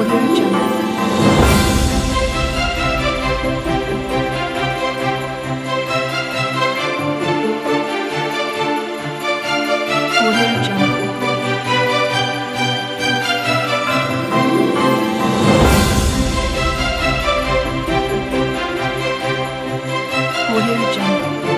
我的人生。我的人生，我的人生。